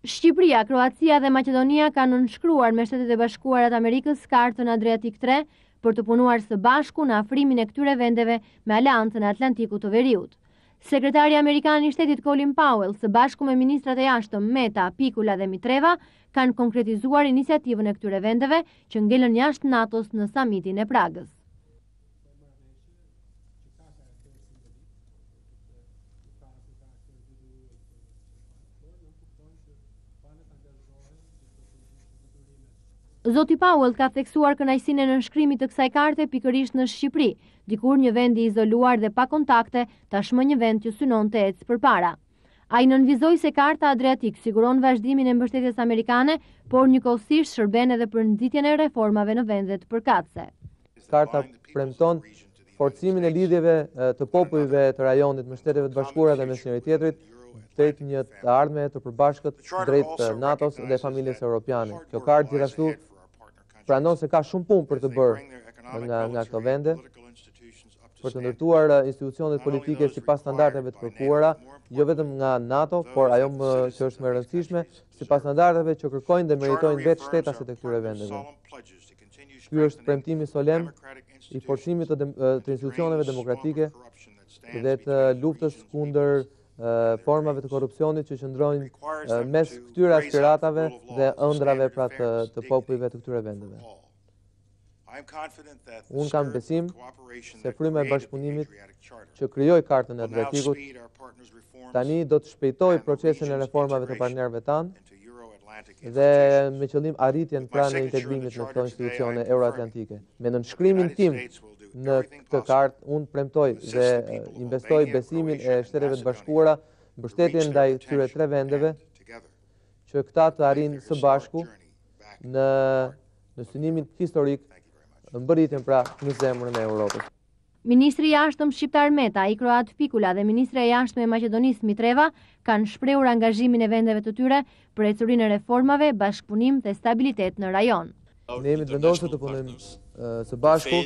Shqipëria, Kroacia dhe Maqedonia kanë nënshkruar me Shtetet e Bashkuara të Amerikës kartën Adriatik 3 për të punuar së bashku në afrimin e këtyre vendeve me Aleancën e Atlantikut të Veriut. Sekretari Amerikan i Shtetit Colin Powell, së bashku me ministrat e jashtëm Meta, Pikula dhe Mitreva, kanë konkretizuar iniciativën e këtyre vendeve që ngelën jashtë NATO-s në samitin e Pragës. Zoti Powell ka theksuar kënaqësinë e nënshkrimit të kësaj karte pikërisht në Shqipëri, dikur një vend i izoluar dhe pa kontakte, tashmë një vend që synon të ecë përpara. Ai nënvizoi se Karta Adriatik siguron vazhdimin e mbështetjes amerikane, por njëkohësisht shërben edhe për nxitjen e reformave në vendet përkatëse. Karta premton forcimin e lidhjeve të popujve të rajonit me Shteteve të Bashkuara dhe mes njëri-tjetrit, drejt një të ardhme të përbashkët drejt NATO-s dhe familjes europiane. Kjo kartë gjithashtu Pranon se ka shumë punë për të bërë nga këto vende, për të ndërtuar uh, institucionet politike sipas standardeve të kërkuara, jo vetëm nga NATO, por ajo më që është më e rëndësishme, sipas standardeve që kërkojnë dhe meritojnë vetë shtetasit e këtyre vendeve. Ky është premtimi solemn i forcimit të, uh, të institucioneve demokratike dhe të luftës kundër formave të korrupsionit që qëndrojnë mes këtyre aspiratave dhe ëndrrave pra të, të popujve të këtyre vendeve. Unë kam besim se fryma e bashkëpunimit që krijoi kartën e Adriatikut tani do të shpejtojë procesin e reformave të partnerëve tanë dhe me qëllim arritjen pra e integrimit në këto institucione euroatlantike. Me nënshkrimin tim në këtë kartë, unë premtoj dhe investoj besimin e Shteteve të Bashkuara, mbështetjen ndaj këtyre tre vendeve, që këta të arrijnë së bashku në në synimin historik në mbërritjen pra në zemrën e Europës. Ministri i Jashtëm shqiptar Meta, i kroat Pikula dhe ministrja e Jashtme e Maqedonisë Mitreva kanë shprehur angazhimin e vendeve të tyre për ecurinë e reformave, bashkëpunim dhe stabilitet në rajon. Ne jemi të vendosur të punojmë së bashku,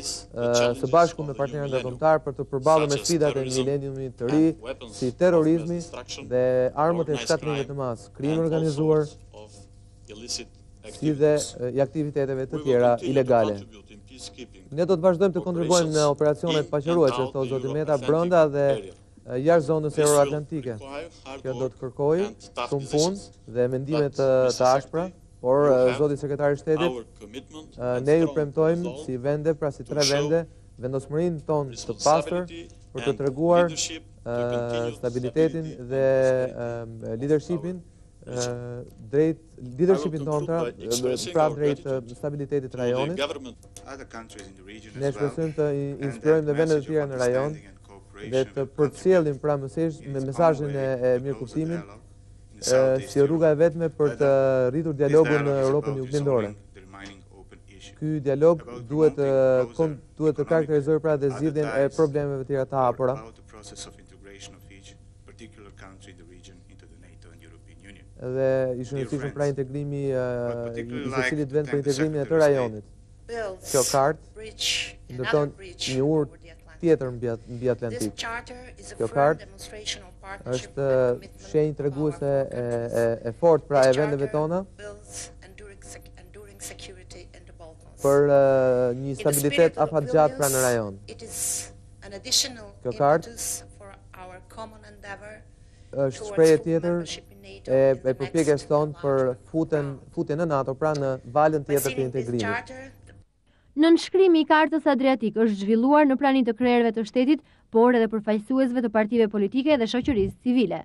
së bashku me partnerët ndërkombëtarë për të përballuar sfidat e mileniumit të ri, si terrorizmi dhe armët e shkatërrimit në masë, krimi i organizuar, si dhe i aktiviteteve të tjera ilegale. Ne do të vazhdojmë të kontribuojmë në operacionet paqëruese, thotë zoti Meta brenda dhe jashtë zonës euroatlantike. Kjo do të kërkojë shumë punë dhe vendime të ashpra, por zoti sekretari i shtetit ne ju premtojmë si vende, pra si tre vende, vendosmërinë tonë të pastër për të treguar stabilitetin dhe leadershipin drejt leadershipit tonë pra, pra drejt stabilitetit të rajonit. Ne shpresojmë të inspirojmë dhe vendet e tjera në rajon dhe të përcjellim pra mesazh me mesazhin e mirëkuptimit si rruga e vetme për të rritur dialogun në Europën Juglindore. Ky dialog duhet të duhet të karakterizojë pra dhe zgjidhjen e problemeve të tjera të hapura. Dhe i shëndetshëm pra integrimi i secilit vend për integrimin e të rajonit. Kjo kartë ndërton një urë tjetër mbi Atlantik. Kjo kartë është shenjë treguese e fortë pra e vendeve tona për një stabilitet afatgjatë pra në rajon. Kjo kartë është shprehje tjetër e e përpjekjes tonë për futen futjen në NATO pra në valën tjetër të integrimit. Nënshkrimi i Kartës Adriatik është zhvilluar në praninë e krerëve të shtetit, por edhe përfaqësuesve të partive politike dhe shoqërisë civile.